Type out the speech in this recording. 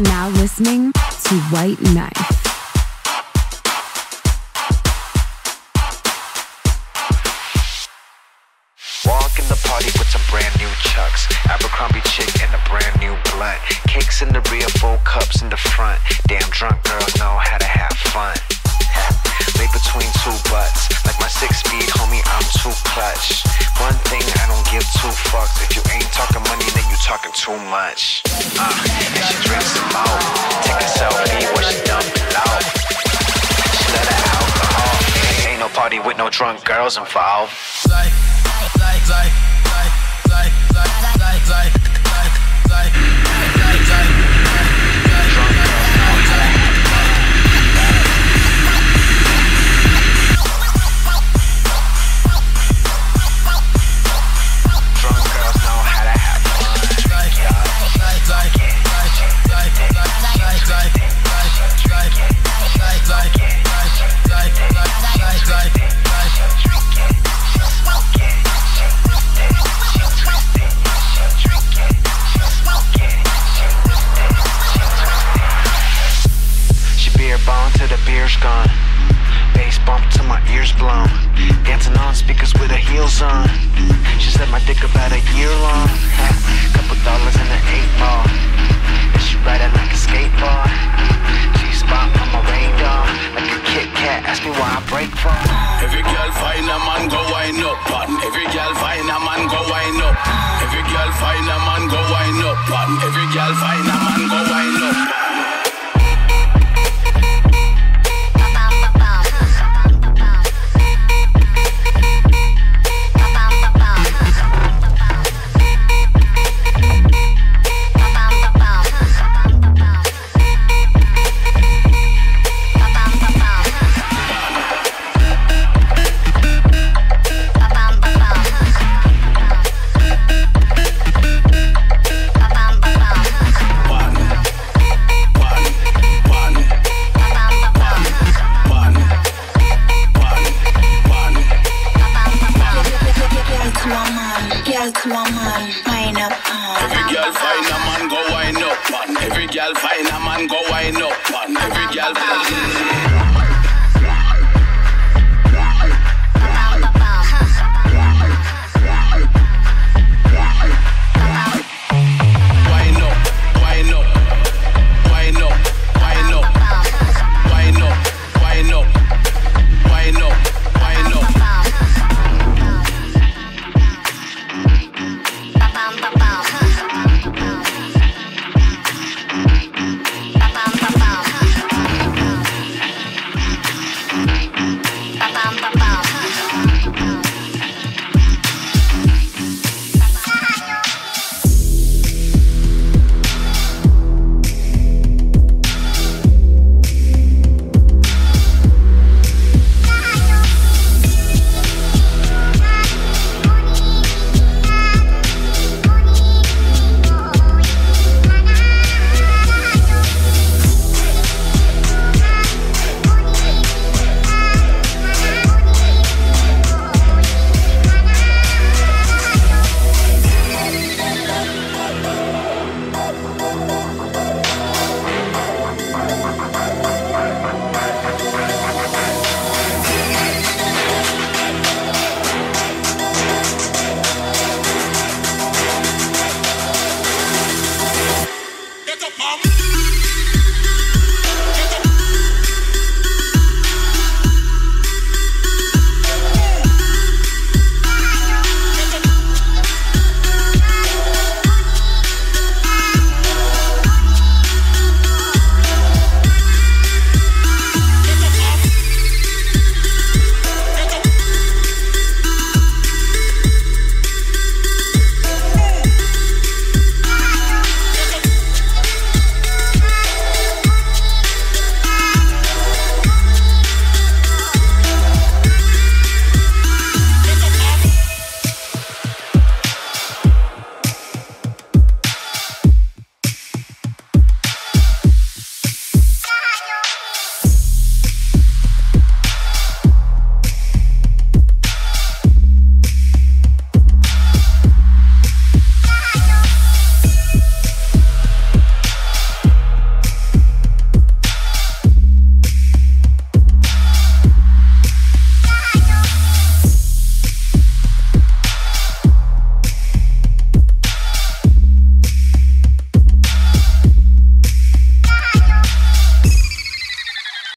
listening to White Knife. Walk in the party with some brand new chucks. Abercrombie chick and a brand new blunt. Kicks in the rear, full cups in the front. Damn drunk girls know how to have fun. Lay between two butts. Like my six speed homie, I'm too clutch. One thing I don't give two fucks. If you ain't talking money, then you talking too much. Drunk girls involved. Beer's gone. Bass bump till my ears blown. Dancing on speakers with her heels on. She said my dick about a year long. Couple dollars in an eight ball. And she ride it like a skateboard. G spot on my radar. Like a Kit Kat. Ask me why I break for. Every girl find a man go wind up and every girl find a man go wind up. Every girl find a man go wind up and every girl find a man go wind up. To a man, girl to a man, wind up on. Every girl find a man go wind up and every girl find a man go wind up and every girl.